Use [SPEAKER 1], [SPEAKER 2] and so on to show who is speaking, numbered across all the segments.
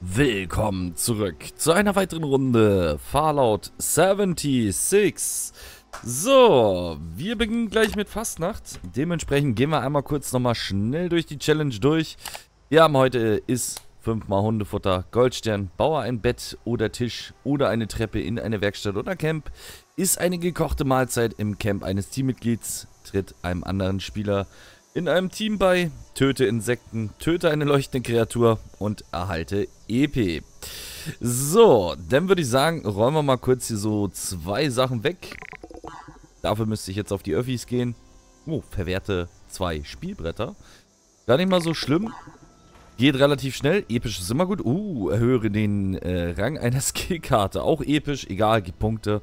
[SPEAKER 1] Willkommen zurück zu einer weiteren Runde Fallout 76. So, wir beginnen gleich mit Fastnacht. Dementsprechend gehen wir einmal kurz nochmal schnell durch die Challenge durch. Wir haben heute ist 5 mal Hundefutter, Goldstern, Bauer ein Bett oder Tisch oder eine Treppe in eine Werkstatt oder Camp. Ist eine gekochte Mahlzeit im Camp eines Teammitglieds, tritt einem anderen Spieler in einem Team bei, töte Insekten, töte eine leuchtende Kreatur und erhalte EP. So, dann würde ich sagen, räumen wir mal kurz hier so zwei Sachen weg. Dafür müsste ich jetzt auf die Öffis gehen. Oh, verwehrte zwei Spielbretter. Gar nicht mal so schlimm. Geht relativ schnell. Episch ist immer gut. Uh, erhöhe den äh, Rang einer Skillkarte. Auch episch. Egal, gibt Punkte.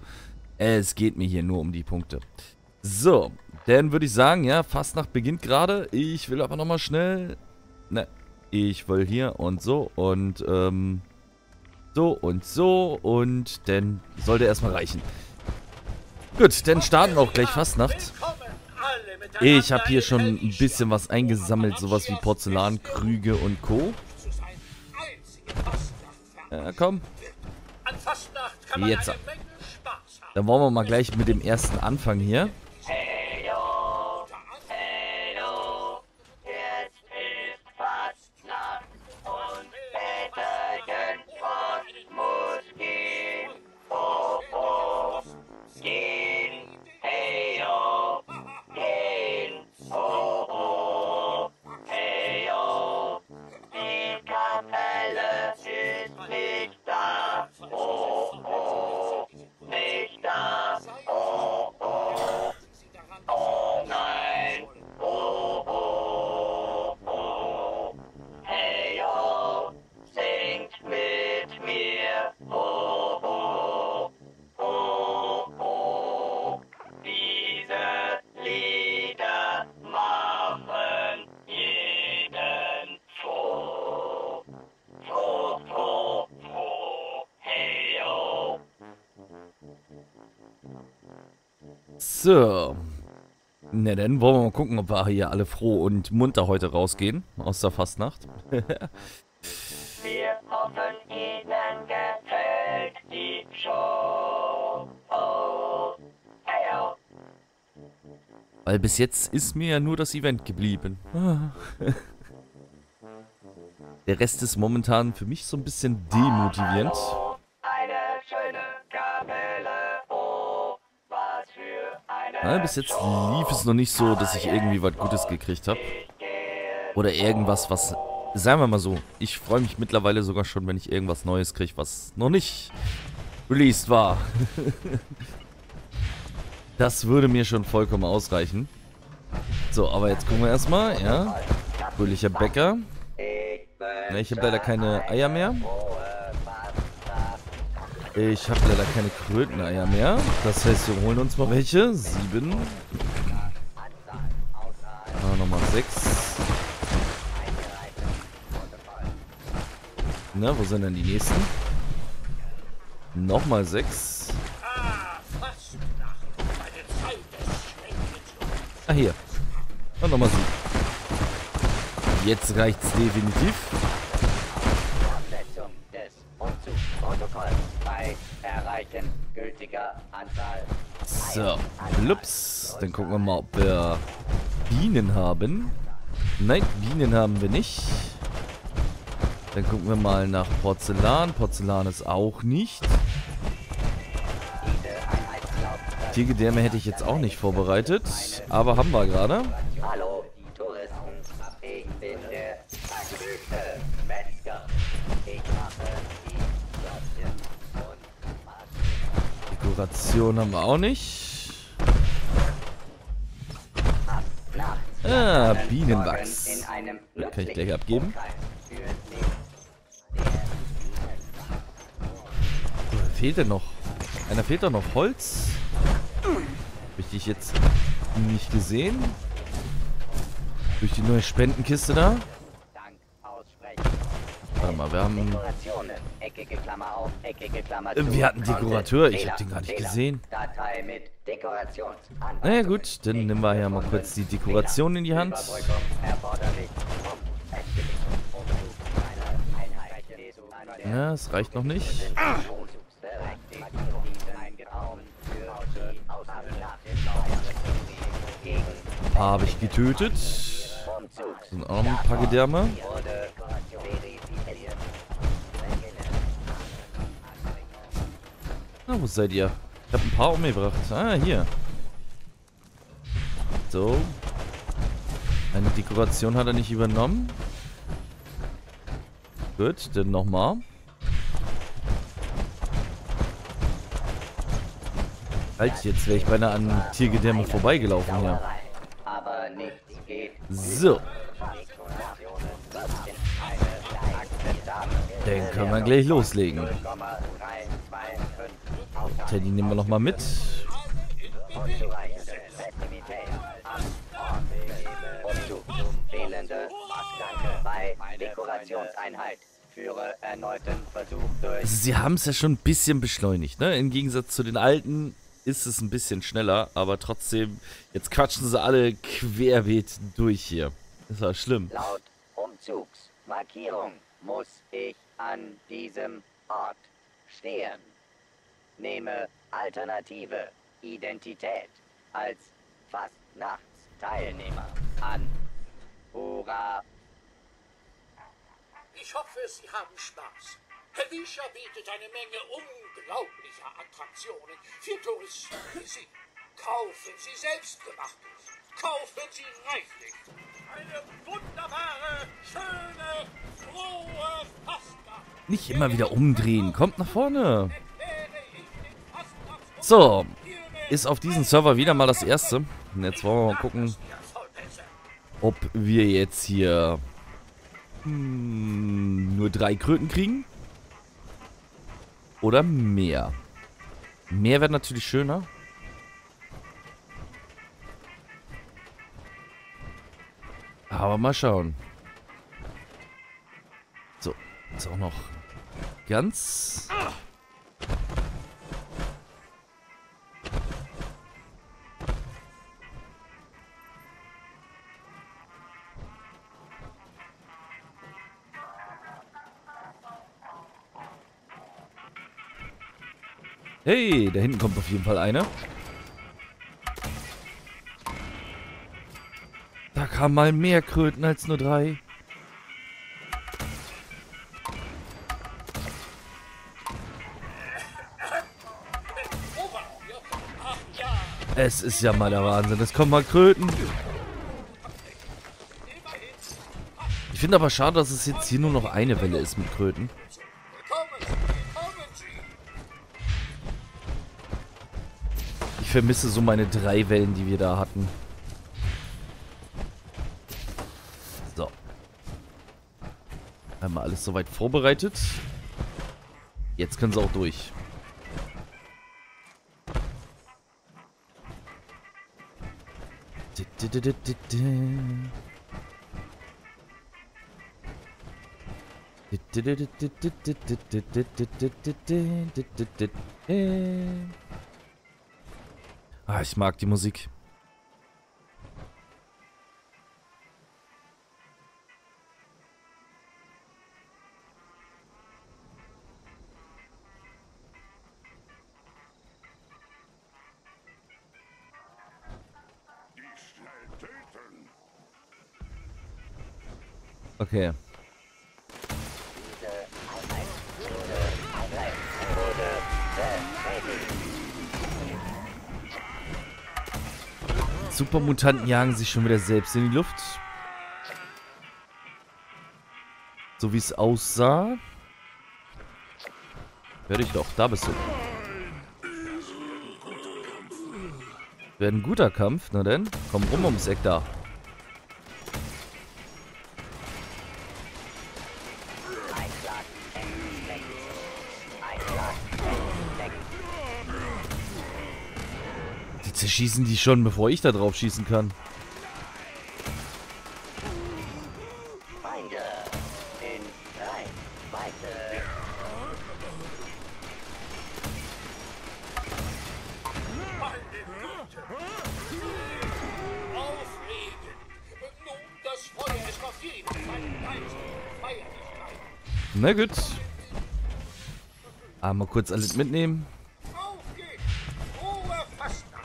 [SPEAKER 1] Es geht mir hier nur um die Punkte. So, dann würde ich sagen, ja, Fastnacht beginnt gerade. Ich will aber nochmal schnell... Ne, ich will hier und so und ähm, so und so und dann sollte erstmal reichen. Gut, dann starten wir auch gleich Fastnacht. Ich habe hier schon ein bisschen was eingesammelt, sowas wie Porzellankrüge und Co. Ja, komm. Jetzt. Dann wollen wir mal gleich mit dem ersten anfangen hier. So. Na dann wollen wir mal gucken, ob wir hier alle froh und munter heute rausgehen aus der Fastnacht. wir hoffen, Ihnen gefällt die Show. Oh, hey, oh. Weil bis jetzt ist mir ja nur das Event geblieben. Der Rest ist momentan für mich so ein bisschen demotivierend. Na, bis jetzt lief es noch nicht so, dass ich irgendwie was Gutes gekriegt habe. Oder irgendwas, was... Sagen wir mal so, ich freue mich mittlerweile sogar schon, wenn ich irgendwas Neues kriege, was noch nicht released war. das würde mir schon vollkommen ausreichen. So, aber jetzt gucken wir erstmal, ja. Fröhlicher Bäcker. Ne, ich habe leider keine Eier mehr. Ich habe leider keine Kröteneier mehr. Das heißt, wir holen uns mal welche. Sieben. Ah, nochmal sechs. Na, wo sind denn die nächsten? Nochmal sechs. Ah, hier. Und nochmal sieben. Jetzt reicht's definitiv. So, Lups. Dann gucken wir mal, ob wir Bienen haben. Nein, Bienen haben wir nicht. Dann gucken wir mal nach Porzellan. Porzellan ist auch nicht. Tiergedärme hätte ich jetzt auch nicht vorbereitet. Aber haben wir gerade. Dekoration haben wir auch nicht. Ah, Bienenwachs. Kann ich gleich abgeben. Oh, fehlt denn noch? Einer fehlt doch noch Holz. Habe ich dich jetzt nicht gesehen? Durch die neue Spendenkiste da? Warte mal, wir haben... Wir hatten Dekorateur, ich habe den gar nicht gesehen. Naja gut, dann nehmen wir ja mal kurz die Dekoration in die Hand. Ja, es reicht noch nicht. Habe ich getötet. Sind auch noch ein paar Gedärme. Na, wo seid ihr? Ich habe ein paar umgebracht. Ah, hier. So. Eine Dekoration hat er nicht übernommen. Gut, dann nochmal. Halt, jetzt wäre ich beinahe an Tiergedärme vorbeigelaufen hier. So. Den können wir gleich loslegen. Teddy nehmen wir nochmal mit. Sie haben es ja schon ein bisschen beschleunigt, ne? Im Gegensatz zu den alten ist es ein bisschen schneller, aber trotzdem, jetzt quatschen sie alle querbeet durch hier. Das war schlimm.
[SPEAKER 2] Laut Umzugsmarkierung muss ich an diesem Ort stehen. Nehme alternative Identität als Fastnachtsteilnehmer an. Hurra!
[SPEAKER 3] Ich hoffe, Sie haben Spaß. Helvetia bietet eine Menge unglaublicher Attraktionen für Touristen wie Sie. Kaufen Sie selbstgemachtes. Kaufen Sie reichlich. Eine wunderbare, schöne, frohe Fastnacht.
[SPEAKER 1] Nicht immer wieder umdrehen. Kommt nach vorne. So. Ist auf diesem Server wieder mal das erste. Und jetzt wollen wir mal gucken, ob wir jetzt hier hm, nur drei Kröten kriegen. Oder mehr. Mehr wäre natürlich schöner. Aber mal schauen. So, ist auch noch ganz... Hey, da hinten kommt auf jeden Fall einer. Da kamen mal mehr Kröten als nur drei. Es ist ja mal der Wahnsinn. Es kommen mal Kröten. Ich finde aber schade, dass es jetzt hier nur noch eine Welle ist mit Kröten. Vermisse so meine drei Wellen, die wir da hatten. So. Einmal alles soweit vorbereitet. Jetzt können sie auch durch. Ah, ich mag die Musik. Okay. Supermutanten jagen sich schon wieder selbst in die Luft. So wie es aussah. Hör dich doch, da bist du. Wäre ein guter Kampf, na denn? Komm rum ums Eck da. Die zerschießen die schon, bevor ich da drauf schießen kann. Na gut. Einmal kurz alles mitnehmen.
[SPEAKER 3] Auf geht's! Frohe Fastnacht!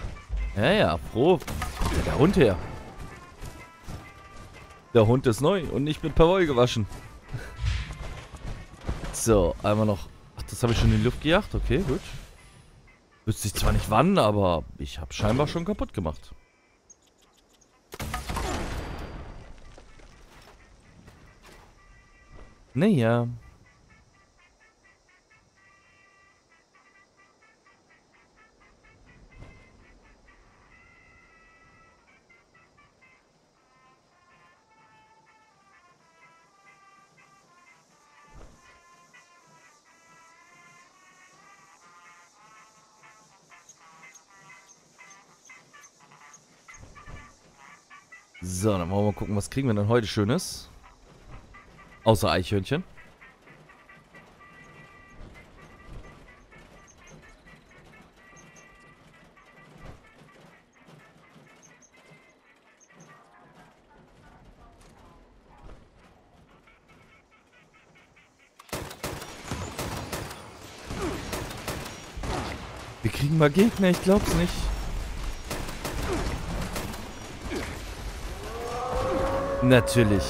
[SPEAKER 1] Ja, ja, froh. Ja, der Hund her. Der Hund ist neu und nicht mit Paroi gewaschen. So, einmal noch. Ach, das habe ich schon in die Luft gejagt. Okay, gut. Wüsste ich zwar nicht wann, aber ich habe scheinbar schon kaputt gemacht. Naja. So, dann wollen wir mal gucken, was kriegen wir denn heute Schönes. Außer Eichhörnchen. Wir kriegen mal Gegner, ich glaub's nicht. Natürlich.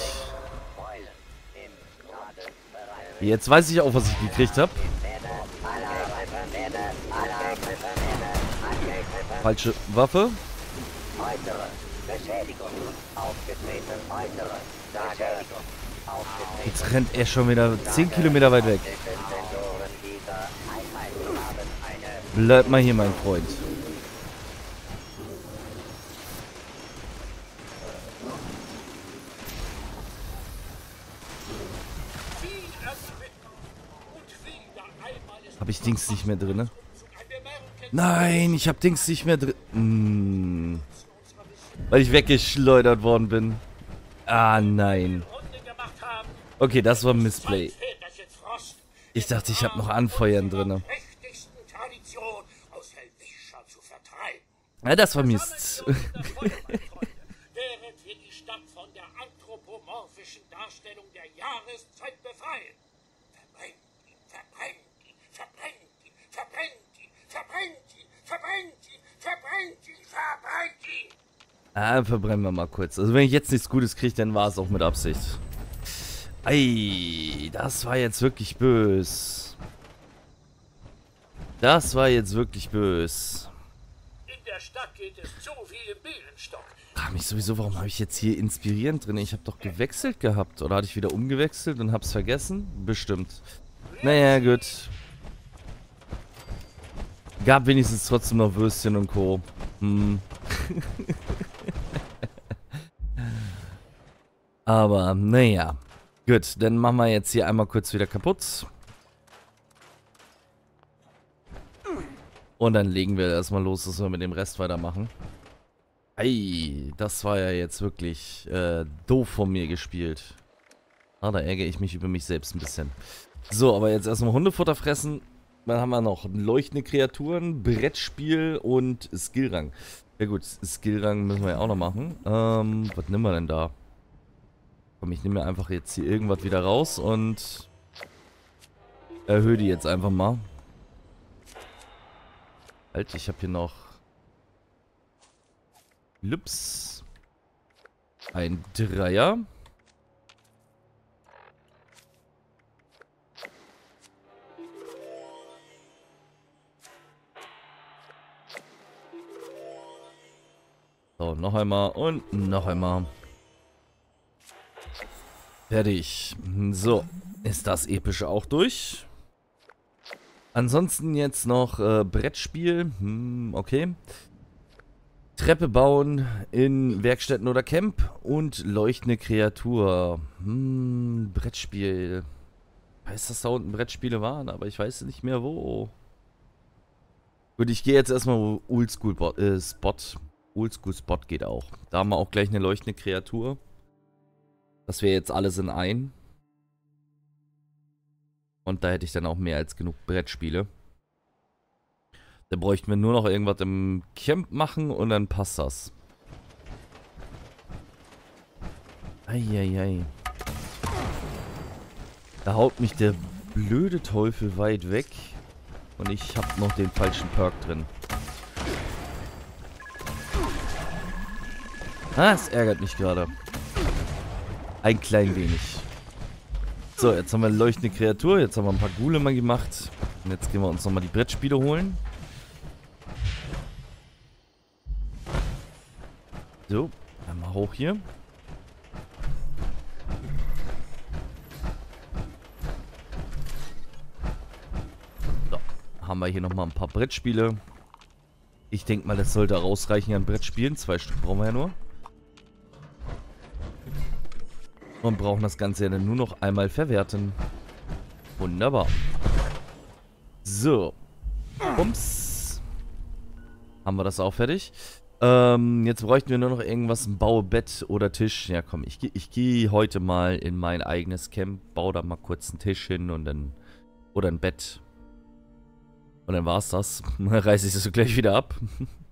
[SPEAKER 1] Jetzt weiß ich auch, was ich gekriegt habe. Falsche Waffe. Jetzt rennt er schon wieder 10 Kilometer weit weg. Bleib mal hier, mein Freund.
[SPEAKER 3] Wie erquitten! Und wieder einmal ist
[SPEAKER 1] Habe ich Dings nicht mehr drin?
[SPEAKER 3] Bemerken
[SPEAKER 1] Nein, ich habe Dings nicht mehr drin. Hm. Weil ich weggeschleudert worden bin. Ah, nein. Okay, das war ein Missplay. Ich dachte, ich habe noch Anfeuern drin.
[SPEAKER 3] vertreiben.
[SPEAKER 1] Ja, das war Mist. Ah, verbrennen wir mal kurz. Also wenn ich jetzt nichts Gutes kriege, dann war es auch mit Absicht. Ei, das war jetzt wirklich bös. Das war jetzt wirklich bös.
[SPEAKER 3] In der Stadt geht es zu wie im Bienenstock.
[SPEAKER 1] Frag mich sowieso, warum habe ich jetzt hier inspirierend drin? Ich habe doch gewechselt gehabt. Oder hatte ich wieder umgewechselt und hab's vergessen? Bestimmt. Naja, gut. Gab wenigstens trotzdem noch Würstchen und Co. Hm. Aber, naja. Gut, dann machen wir jetzt hier einmal kurz wieder kaputt. Und dann legen wir erstmal los, dass wir mit dem Rest weitermachen. Ei, das war ja jetzt wirklich äh, doof von mir gespielt. Ah, da ärgere ich mich über mich selbst ein bisschen. So, aber jetzt erstmal Hundefutter fressen. Dann haben wir noch leuchtende Kreaturen, Brettspiel und Skillrang. Ja gut, Skillrang müssen wir ja auch noch machen. Ähm, was nehmen wir denn da? Komm, ich nehme mir einfach jetzt hier irgendwas wieder raus und erhöhe die jetzt einfach mal. Halt, ich habe hier noch Lups. Ein Dreier. So, noch einmal und noch einmal. Fertig. So, ist das Epische auch durch. Ansonsten jetzt noch äh, Brettspiel. Hm, okay. Treppe bauen in Werkstätten oder Camp und leuchtende Kreatur. Hm, Brettspiel. Ich weiß, dass da unten Brettspiele waren, aber ich weiß nicht mehr wo. Gut, ich gehe jetzt erstmal Oldschool äh. Oldschool Spot geht auch. Da haben wir auch gleich eine leuchtende Kreatur. Das wäre jetzt alles in ein. Und da hätte ich dann auch mehr als genug Brettspiele. Da bräuchten wir nur noch irgendwas im Camp machen und dann passt das. Eieiei. Da haut mich der blöde Teufel weit weg. Und ich habe noch den falschen Perk drin. Ah, es ärgert mich gerade. Ein klein wenig. So, jetzt haben wir eine leuchtende Kreatur. Jetzt haben wir ein paar Gule mal gemacht. Und jetzt gehen wir uns nochmal die Brettspiele holen. So, einmal hoch hier. So, haben wir hier nochmal ein paar Brettspiele. Ich denke mal, das sollte ausreichen an Brettspielen. Zwei Stück brauchen wir ja nur. Und brauchen das Ganze ja dann nur noch einmal verwerten. Wunderbar. So. Bums. Haben wir das auch fertig. Ähm, jetzt bräuchten wir nur noch irgendwas, ein Baubett oder Tisch. Ja komm, ich, ich gehe heute mal in mein eigenes Camp, baue da mal kurz einen Tisch hin und dann, oder ein Bett. Und dann war's das. Dann reiße ich das so gleich wieder ab.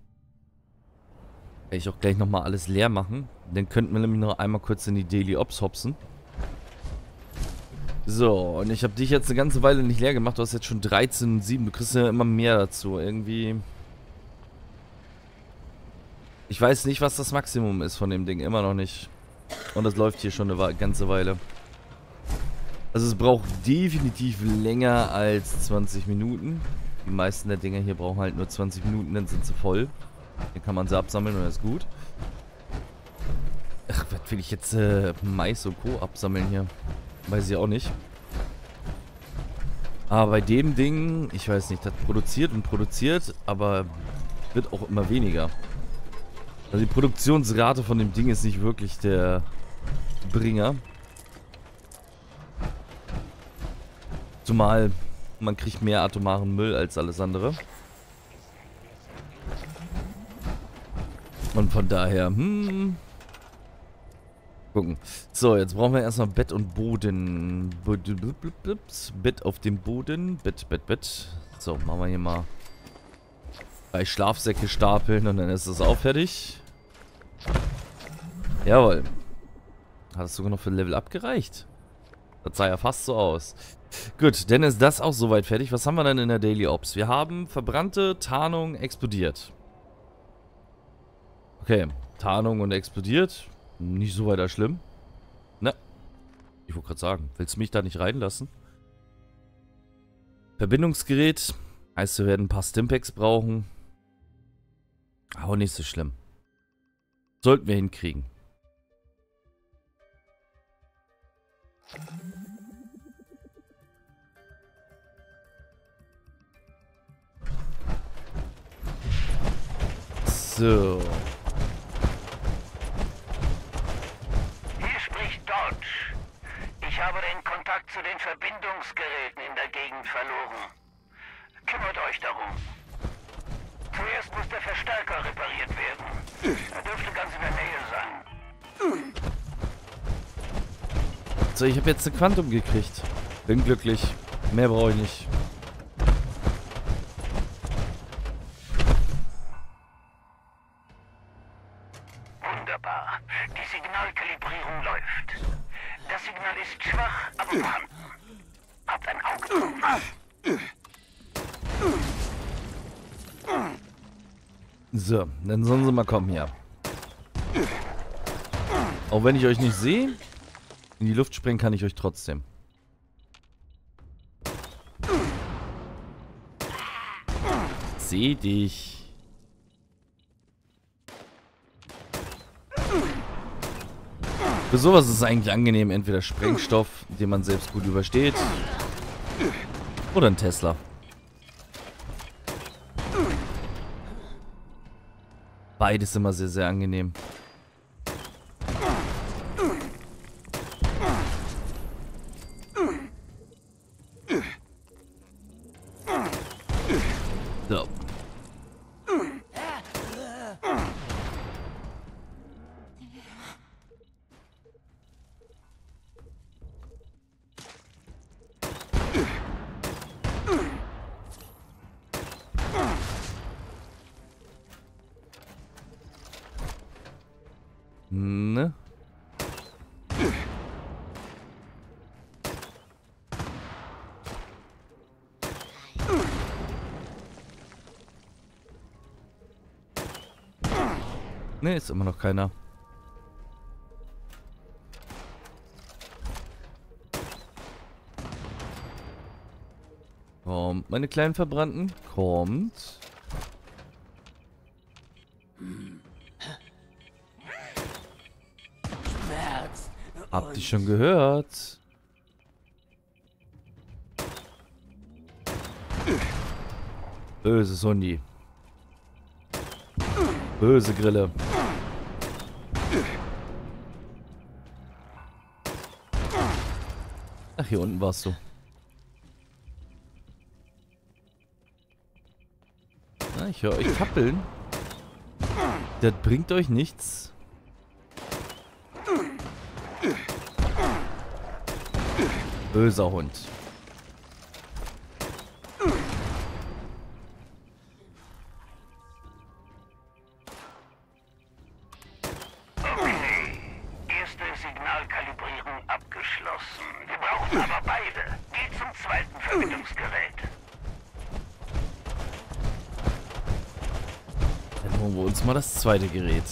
[SPEAKER 1] Kann ich auch gleich nochmal alles leer machen. Dann könnten wir nämlich noch einmal kurz in die Daily Ops hopsen. So, und ich habe dich jetzt eine ganze Weile nicht leer gemacht. Du hast jetzt schon 13 und 7. Du kriegst ja immer mehr dazu. Irgendwie... Ich weiß nicht, was das Maximum ist von dem Ding. Immer noch nicht. Und das läuft hier schon eine ganze Weile. Also es braucht definitiv länger als 20 Minuten. Die meisten der Dinger hier brauchen halt nur 20 Minuten, dann sind sie voll. Hier kann man sie absammeln und das ist gut. Ach, was will ich jetzt äh, Mais und Co. absammeln hier? Weiß ich auch nicht. Aber bei dem Ding, ich weiß nicht, das produziert und produziert, aber wird auch immer weniger. Also die Produktionsrate von dem Ding ist nicht wirklich der Bringer. Zumal man kriegt mehr atomaren Müll als alles andere. Und von daher, hm. Gucken. So, jetzt brauchen wir erstmal Bett und Boden. Bett auf dem Boden. Bett, Bett, Bett. So, machen wir hier mal drei Schlafsäcke stapeln und dann ist das auch fertig. Jawohl. Hat es sogar noch für Level Up gereicht. Das sah ja fast so aus. Gut, dann ist das auch soweit fertig. Was haben wir denn in der Daily Ops? Wir haben verbrannte Tarnung explodiert. Okay, Tarnung und explodiert. Nicht so weiter schlimm. Na, ich wollte gerade sagen, willst du mich da nicht reinlassen? Verbindungsgerät. Heißt, wir werden ein paar Stimpaks brauchen. Aber nicht so schlimm. Sollten wir hinkriegen. So.
[SPEAKER 4] Ich habe den Kontakt zu den Verbindungsgeräten in der Gegend verloren. Kümmert euch darum. Zuerst muss der Verstärker repariert werden. Er dürfte ganz in der Nähe sein.
[SPEAKER 1] So, ich habe jetzt eine Quantum gekriegt. Bin glücklich. Mehr brauche ich nicht. So, dann sollen sie mal kommen hier. Auch wenn ich euch nicht sehe, in die Luft springen kann ich euch trotzdem. Seh dich. Für sowas ist es eigentlich angenehm, entweder Sprengstoff, den man selbst gut übersteht, oder ein Tesla. Beides immer sehr, sehr angenehm. Ne, ist immer noch keiner. Kommt, meine kleinen Verbrannten. Kommt. Habt ihr schon gehört? Böses Hundi. Böse Grille. Ach, hier unten warst du. Na, ich höre euch kappeln. Das bringt euch nichts. Böser Hund. Holen wir uns mal das zweite Gerät.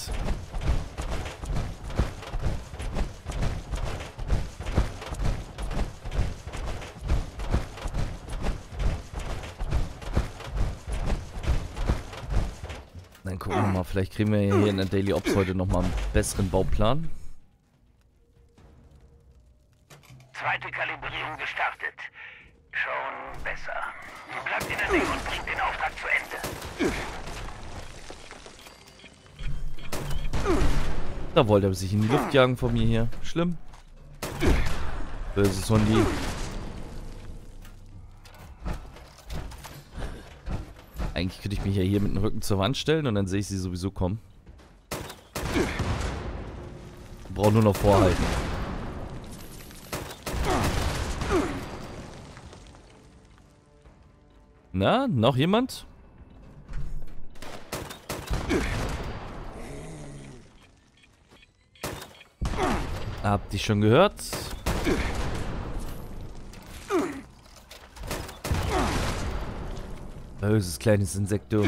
[SPEAKER 1] Dann gucken wir mal, vielleicht kriegen wir hier in der Daily Ops heute nochmal einen besseren Bauplan.
[SPEAKER 4] Zweite Kalibrierung gestartet. Schon besser. Bleibt in der Nähe und bringt den Auftrag zu Ende.
[SPEAKER 1] Da wollte er sich in die Luft jagen von mir hier. Schlimm. Böses Hundi. Eigentlich könnte ich mich ja hier mit dem Rücken zur Wand stellen und dann sehe ich sie sowieso kommen. Brauche nur noch vorhalten. Na, noch jemand? Habt ihr schon gehört? Böses kleines Insekto.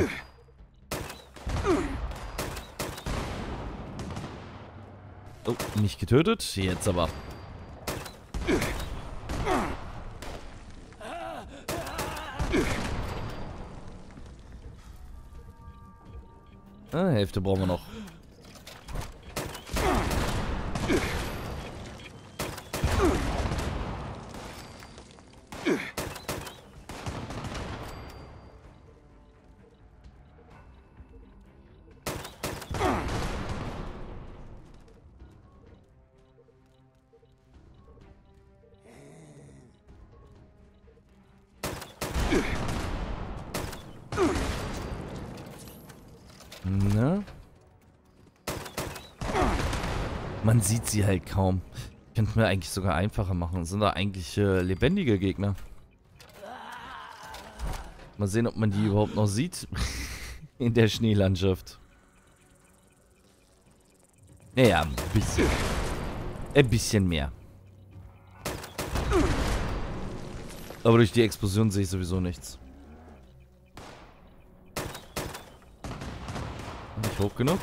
[SPEAKER 1] Oh, nicht getötet. Jetzt aber. Ah, Hälfte brauchen wir noch. Man sieht sie halt kaum. Könnten wir eigentlich sogar einfacher machen. Sind da eigentlich äh, lebendige Gegner. Mal sehen, ob man die überhaupt noch sieht. In der Schneelandschaft. Naja, ein bisschen. Ein bisschen mehr. Aber durch die Explosion sehe ich sowieso nichts. Nicht hoch genug.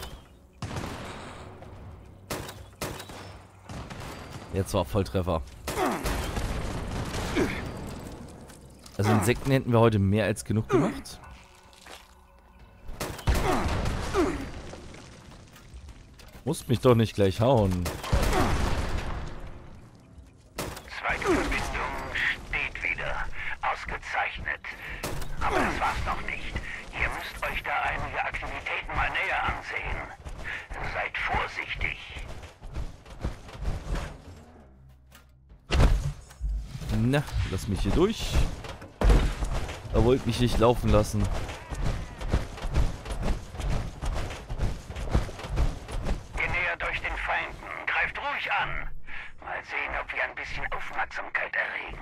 [SPEAKER 1] Jetzt war Volltreffer. Also Insekten hätten wir heute mehr als genug gemacht. Muss mich doch nicht gleich hauen.
[SPEAKER 4] Zweite Verbindung steht wieder. Ausgezeichnet. Aber das war's noch nicht. Ihr müsst euch da einige Aktivitäten mal näher ansehen. Seid vorsichtig.
[SPEAKER 1] Na, lass mich hier durch. Er wollte mich nicht laufen lassen.
[SPEAKER 4] Ihr nähert euch den Feinden. Greift ruhig an. Mal sehen, ob wir ein bisschen Aufmerksamkeit erregen.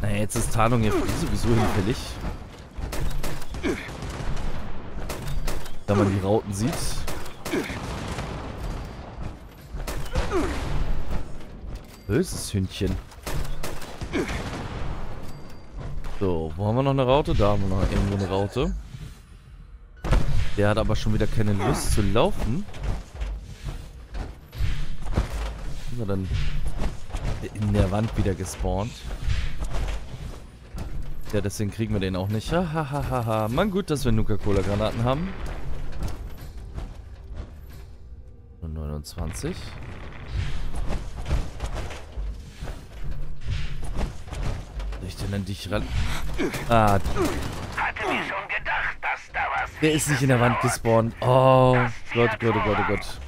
[SPEAKER 1] Naja, jetzt ist Tarnung ja sowieso hinfällig. Da man die Rauten sieht. Böses Hündchen. So, wo haben wir noch eine Raute? Da haben wir noch irgendwo eine Raute. Der hat aber schon wieder keine Lust zu laufen. Ist er dann in der Wand wieder gespawnt? Ja, deswegen kriegen wir den auch nicht. Hahaha. Mann, gut, dass wir Nuka-Cola-Granaten haben. Und 29. an dich ran? Ah,
[SPEAKER 4] gedacht,
[SPEAKER 1] der ist nicht in der Wand gespawnt. Oh, Gott, Gott, oh Gott, oh Gott.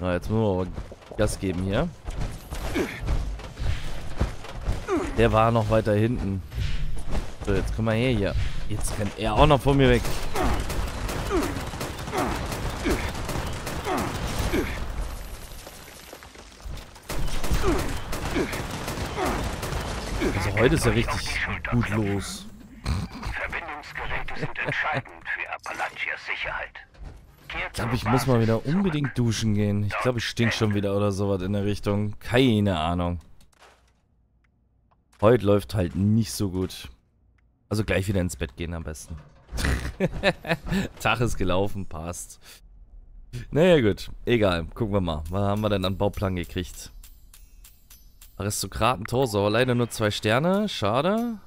[SPEAKER 1] Na, jetzt müssen wir aber Gas geben hier. Der war noch weiter hinten. So, jetzt komm mal her hier. Jetzt rennt er auch noch von mir weg. Also heute ist er richtig gut los.
[SPEAKER 4] Verbindungsgeräte sind entscheidend für Appalachias Sicherheit. Kehrt
[SPEAKER 1] Ich glaube, ich muss mal wieder unbedingt duschen gehen. Ich glaube, ich stink schon wieder oder sowas in der Richtung. Keine Ahnung. Heute läuft halt nicht so gut. Also gleich wieder ins Bett gehen am besten. Tag ist gelaufen, passt. Naja gut, egal. Gucken wir mal. Was haben wir denn an Bauplan gekriegt? Aristokraten Torso, leider nur zwei Sterne. Schade.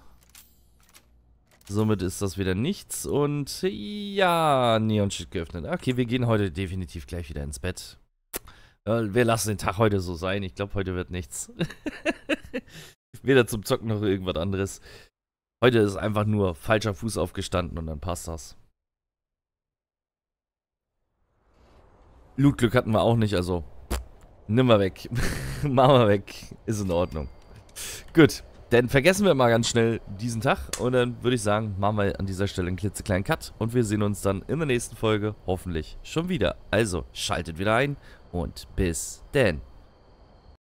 [SPEAKER 1] Somit ist das wieder nichts. Und ja, Neon steht geöffnet. Okay, wir gehen heute definitiv gleich wieder ins Bett. Äh, Wir lassen den Tag heute so sein. Ich glaube, heute wird nichts. Weder zum Zocken noch irgendwas anderes. Heute ist einfach nur falscher Fuß aufgestanden und dann passt das. Lootglück hatten wir auch nicht, also nimm mal weg. Mach mal weg. Ist in Ordnung. Gut, dann vergessen wir mal ganz schnell diesen Tag und dann würde ich sagen, machen wir an dieser Stelle einen klitzekleinen Cut und wir sehen uns dann in der nächsten Folge hoffentlich schon wieder. Also schaltet wieder ein und bis denn.